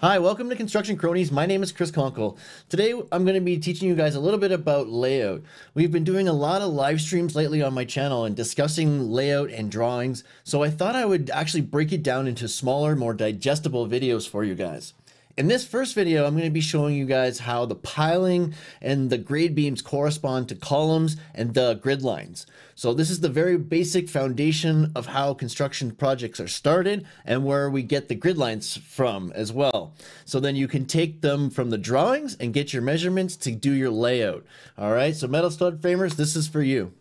Hi, welcome to Construction Kronies. My name is Chris Konkle. Today I'm going to be teaching you guys a little bit about layout. We've been doing a lot of live streams lately on my channel and discussing layout and drawings, so I thought I would actually break it down into smaller, more digestible videos for you guys. In this first video, I'm going to be showing you guys how the piling and the grade beams correspond to columns and the grid lines. So this is the very basic foundation of how construction projects are started and where we get the grid lines from as well. So then you can take them from the drawings and get your measurements to do your layout. All right, so metal stud framers, this is for you.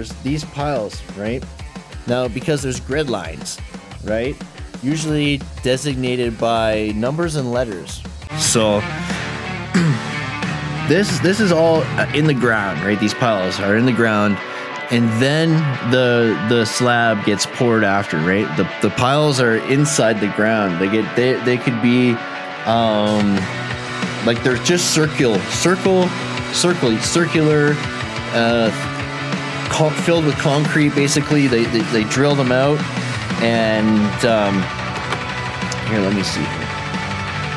There's these piles, right? Now, because there's grid lines, right? Usually designated by numbers and letters. So this this is all uh, in the ground, right? These piles are in the ground, and then the the slab gets poured after, right? The the piles are inside the ground. They get they they could be um like they're just circular, circle, circle, circular. Uh, filled with concrete. Basically, they, they, they drill them out, and um, here, let me see.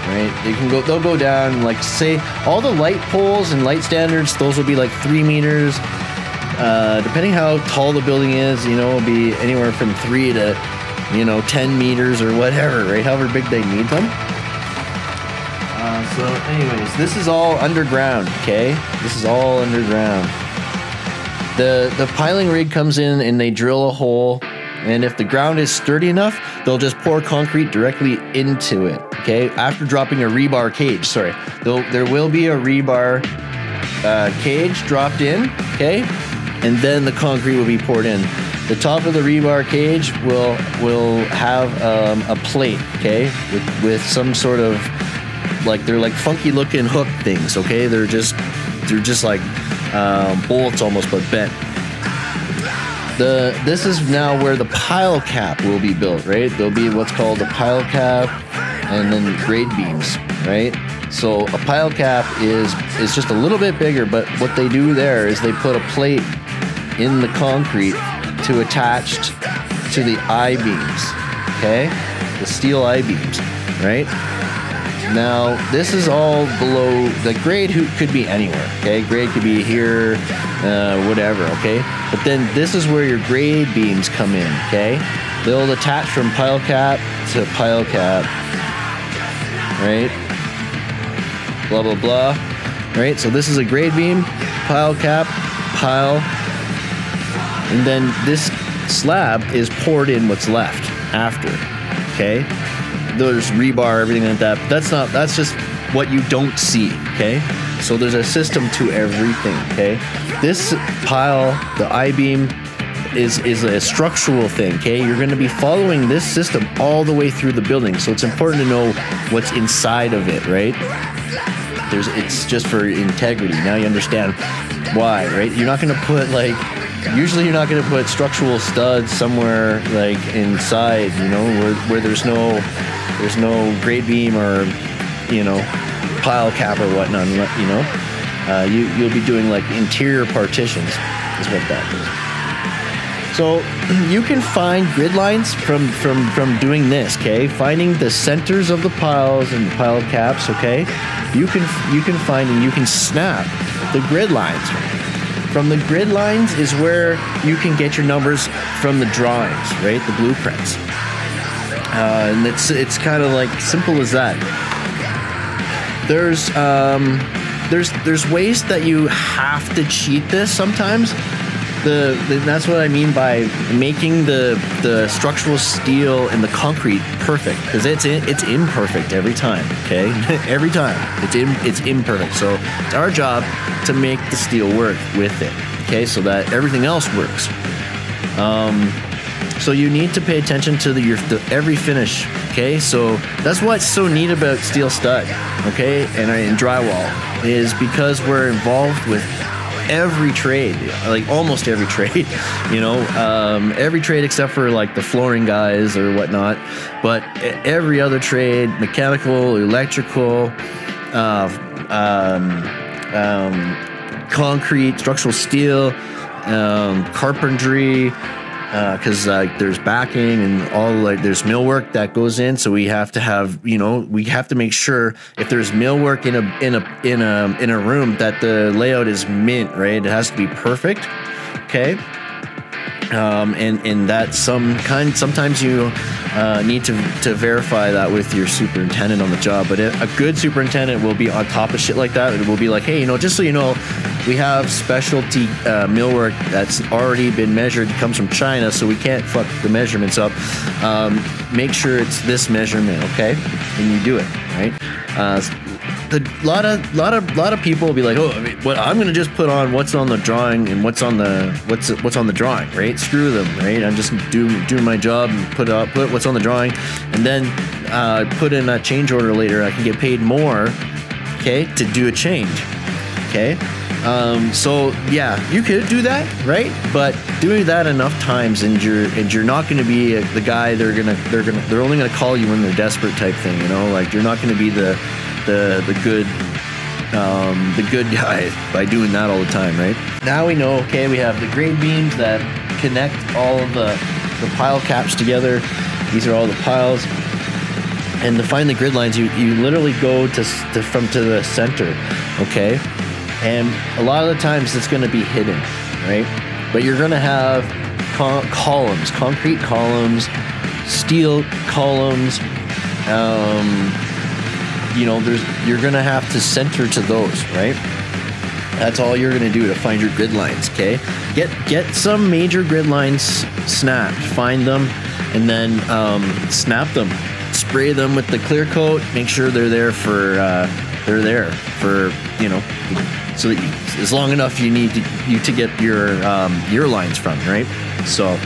Right, they can go. They'll go down like say all the light poles and light standards. Those will be like three meters. Uh, depending how tall the building is, you know, it'll be anywhere from three to, you know, ten meters or whatever. Right, however big they need them. Uh, so, anyways, this is all underground. Okay, this is all underground. The the piling rig comes in and they drill a hole, and if the ground is sturdy enough, they'll just pour concrete directly into it. Okay, after dropping a rebar cage. Sorry, There'll, there will be a rebar uh, cage dropped in. Okay, and then the concrete will be poured in. The top of the rebar cage will will have um, a plate. Okay, with with some sort of like they're like funky looking hook things. Okay, they're just they're just like um, bolts almost, but bent. The this is now where the pile cap will be built, right? There'll be what's called a pile cap, and then grade beams, right? So a pile cap is is just a little bit bigger, but what they do there is they put a plate in the concrete to attach to the I beams, okay? The steel I beams, right? Now, this is all below the grade who could be anywhere, okay? Grade could be here, uh, whatever, okay? But then this is where your grade beams come in, okay? They'll attach from pile cap to pile cap, right? Blah, blah, blah, right? So this is a grade beam, pile cap, pile, and then this slab is poured in what's left after, okay? There's rebar, everything like that. But that's not. That's just what you don't see. Okay. So there's a system to everything. Okay. This pile, the I beam, is is a structural thing. Okay. You're going to be following this system all the way through the building. So it's important to know what's inside of it. Right. There's. It's just for integrity. Now you understand why. Right. You're not going to put like usually you're not going to put structural studs somewhere like inside you know where, where there's no there's no grade beam or you know pile cap or whatnot. You know, uh, you you'll be doing like interior partitions is what that is. So you can find grid lines from from from doing this. Okay, finding the centers of the piles and the pile caps. Okay, you can you can find and you can snap the grid lines. From the grid lines is where you can get your numbers from the drawings, right? The blueprints. Uh, and it's it's kind of like simple as that. There's um, there's there's ways that you have to cheat this sometimes. The, the, that's what I mean by making the the structural steel and the concrete perfect because it's in, it's imperfect every time. Okay, every time it's in, it's imperfect. So it's our job to make the steel work with it. Okay, so that everything else works. Um, so you need to pay attention to the, your the, every finish. Okay, so that's what's so neat about steel stud. Okay, and in drywall is because we're involved with every trade, like almost every trade, you know, um, every trade except for like the flooring guys or whatnot. But every other trade, mechanical, electrical, uh, um, um, concrete, structural steel, um, carpentry, because uh, like there's backing and all like there's millwork that goes in so we have to have you know we have to make sure if there's millwork in a in a in a in a room that the layout is mint right? It has to be perfect okay um, and and that some kind sometimes you uh, need to to verify that with your superintendent on the job. But a good superintendent will be on top of shit like that. It will be like, hey, you know, just so you know, we have specialty uh, millwork that's already been measured. It comes from China, so we can't fuck the measurements up. Um, make sure it's this measurement, okay? And you do it right. Uh, the lot of lot of lot of people will be like, oh, I mean, what I'm gonna just put on what's on the drawing and what's on the what's what's on the drawing, right? Screw them, right? I'm just do doing my job and put up put what's on the drawing, and then uh, put in a change order later. I can get paid more, okay, to do a change, okay. Um, so yeah, you could do that, right? But doing that enough times, and you're and you're not going to be the guy they're gonna they're gonna they're only gonna call you when they're desperate type thing, you know? Like you're not going to be the the the good um, the good guy by doing that all the time, right? Now we know. Okay, we have the grade beams that connect all of the the pile caps together. These are all the piles. And to find the grid lines, you, you literally go to, to from to the center, okay? And a lot of the times it's going to be hidden, right? But you're going to have con- columns, concrete columns, steel columns, um, you know, there's you're gonna have to center to those, right? That's all you're gonna do to find your grid lines. Okay, get get some major grid lines snapped, find them, and then um, snap them. Spray them with the clear coat. Make sure they're there for uh, they're there for you know so that you, it's long enough you need to, you to get your um, your lines from right. So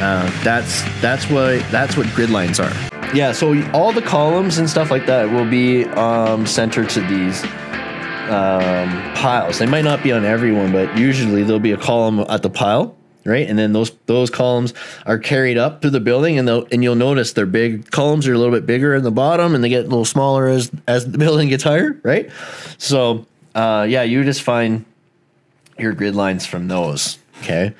uh, that's that's what that's what grid lines are. Yeah, so all the columns and stuff like that will be um, centered to these um, piles. They might not be on everyone, but usually there'll be a column at the pile, right? And then those those columns are carried up through the building, and they'll and you'll notice their big columns are a little bit bigger in the bottom, and they get a little smaller as as the building gets higher, right? So uh, yeah, you just find your grid lines from those. Okay.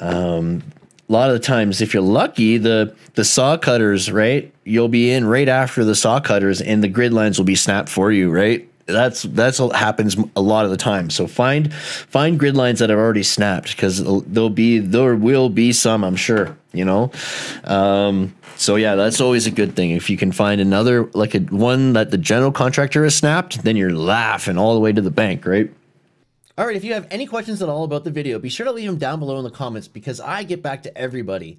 Um, a lot of the times, if you're lucky, the the saw cutters, right? You'll be in right after the saw cutters, and the grid lines will be snapped for you, right? That's that's what happens a lot of the time. So find find grid lines that have already snapped because there'll be there will be some, I'm sure. You know, um, so yeah, that's always a good thing. If you can find another like a one that the general contractor has snapped, then you're laughing all the way to the bank, right? All right, if you have any questions at all about the video, be sure to leave them down below in the comments because I get back to everybody.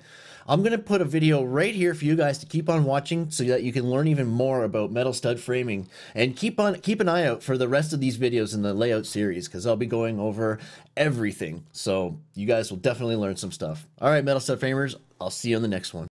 I'm going to put a video right here for you guys to keep on watching so that you can learn even more about metal stud framing and keep on keep an eye out for the rest of these videos in the layout series because I'll be going over everything. So you guys will definitely learn some stuff. All right, metal stud framers, I'll see you on the next one.